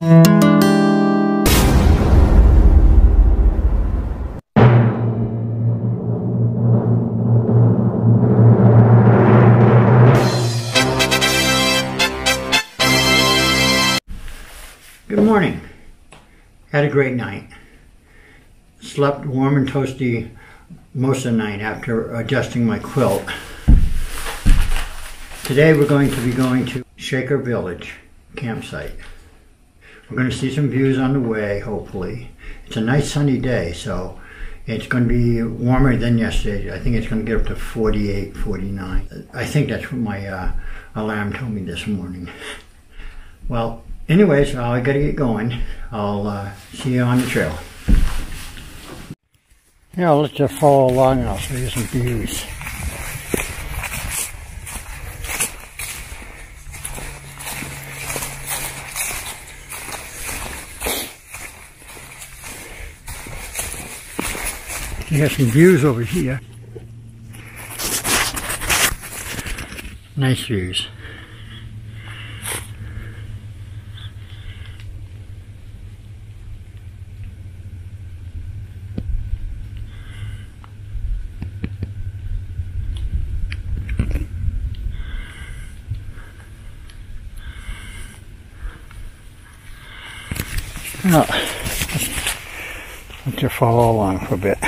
Good morning. Had a great night. Slept warm and toasty most of the night after adjusting my quilt. Today we're going to be going to Shaker Village campsite. We're going to see some views on the way, hopefully. It's a nice sunny day, so it's going to be warmer than yesterday. I think it's going to get up to 48, 49. I think that's what my uh, alarm told me this morning. Well, anyways, I got to get going. I'll uh, see you on the trail. Yeah, let's just follow along and I'll show you some views. You have some views over here. Nice views. Oh, let's just follow along for a bit.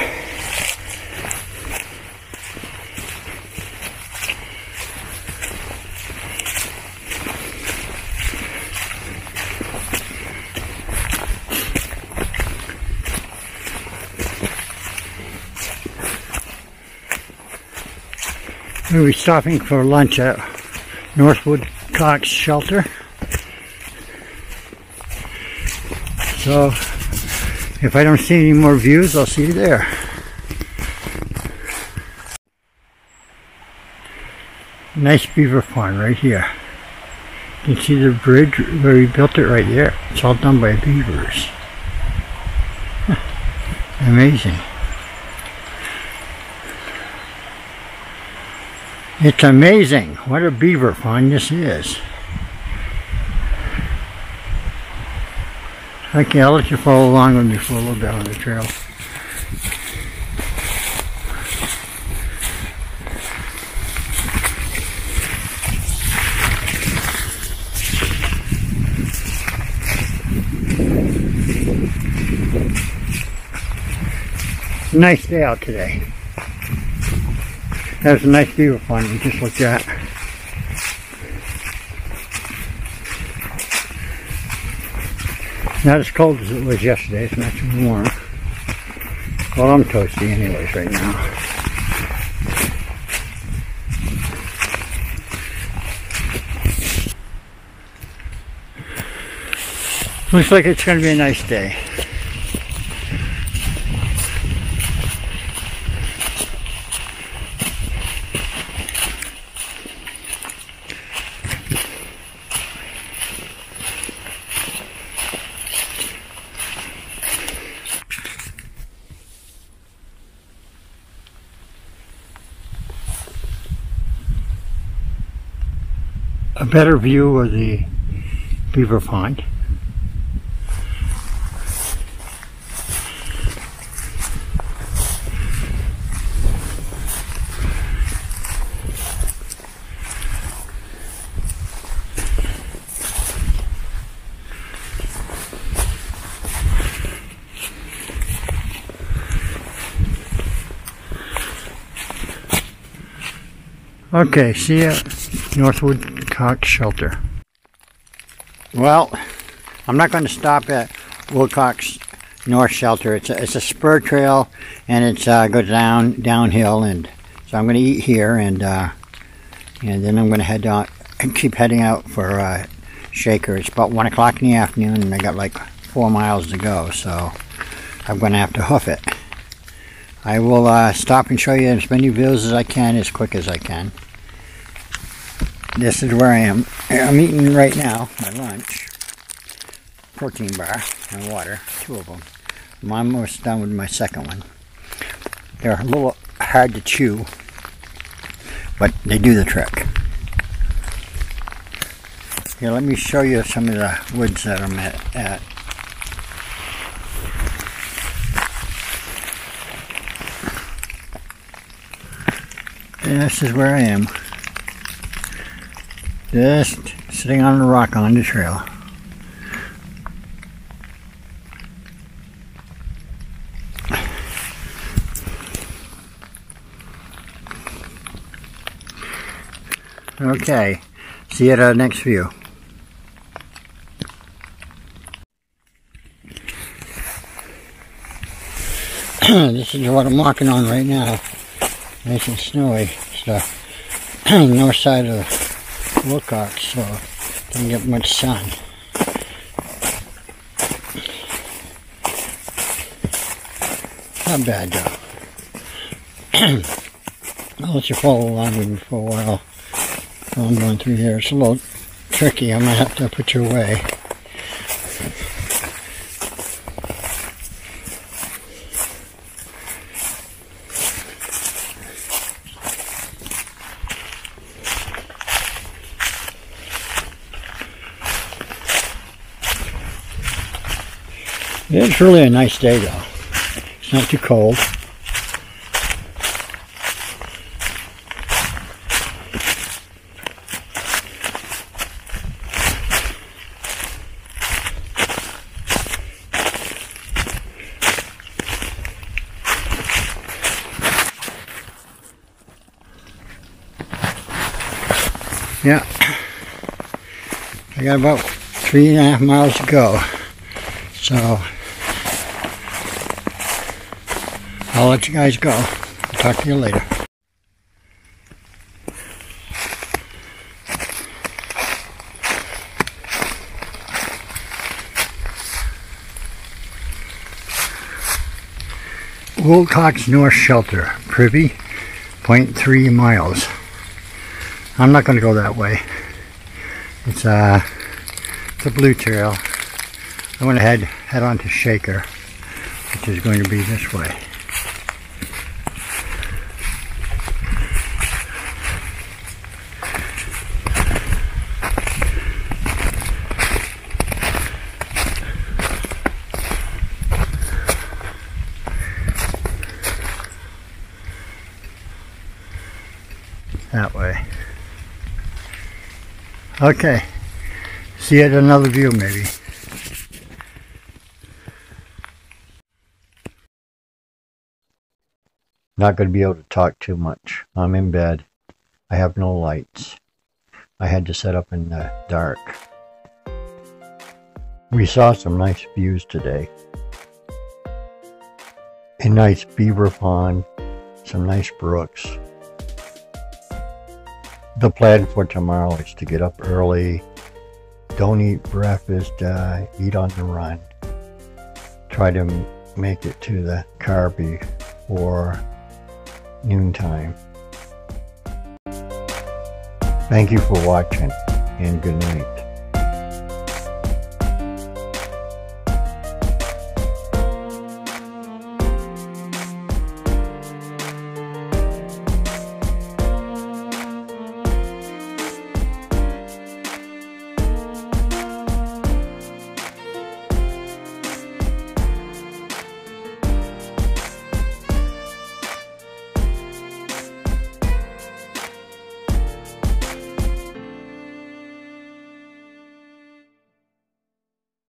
We'll be stopping for lunch at North Wilcox Shelter. So, if I don't see any more views, I'll see you there. Nice beaver pond right here. You can see the bridge where we built it right there. It's all done by beavers. Amazing. It's amazing what a beaver pond this is. Okay, I'll let you follow along with me for a little bit on the trail. Nice day out today. Was a nice beaver pond we just looked at. Not as cold as it was yesterday, it's not too warm. Well, I'm toasty anyways right now. Looks like it's going to be a nice day. A better view of the beaver pond. Okay, see ya, Northwood Cox Shelter. Well, I'm not going to stop at Wilcox North Shelter. It's a, it's a spur trail and it uh, goes down downhill, and so I'm going to eat here, and uh, and then I'm going to head out and keep heading out for uh, Shaker. It's about one o'clock in the afternoon, and I got like four miles to go, so I'm going to have to hoof it. I will uh, stop and show you as many views as I can, as quick as I can. This is where I am. I'm eating right now, my lunch. Protein bar and water, two of them. I'm almost done with my second one. They're a little hard to chew, but they do the trick. Here, let me show you some of the woods that I'm at. at. This is where I am. Just sitting on a rock on the trail. Okay, see you at our next view. this is what I'm walking on right now. Nice and snowy. The north side of Wilcox, so don't get much sun. Not bad though. I'll let you follow along with me for a while. I'm going through here. It's a little tricky. I might have to put you away. It's really a nice day though. It's not too cold. Yeah. I got about three and a half miles to go. So I'll let you guys go. I'll talk to you later. Wilcox North Shelter, Privy, 0.3 miles. I'm not going to go that way. It's, uh, it's a blue trail. I'm going to head, head on to Shaker, which is going to be this way. That way. Okay. See you at another view maybe. Not going to be able to talk too much. I'm in bed. I have no lights. I had to set up in the dark. We saw some nice views today. A nice beaver pond, some nice brooks. The plan for tomorrow is to get up early, don't eat breakfast, uh, eat on the run. Try to make it to the car before noontime. Thank you for watching and good night.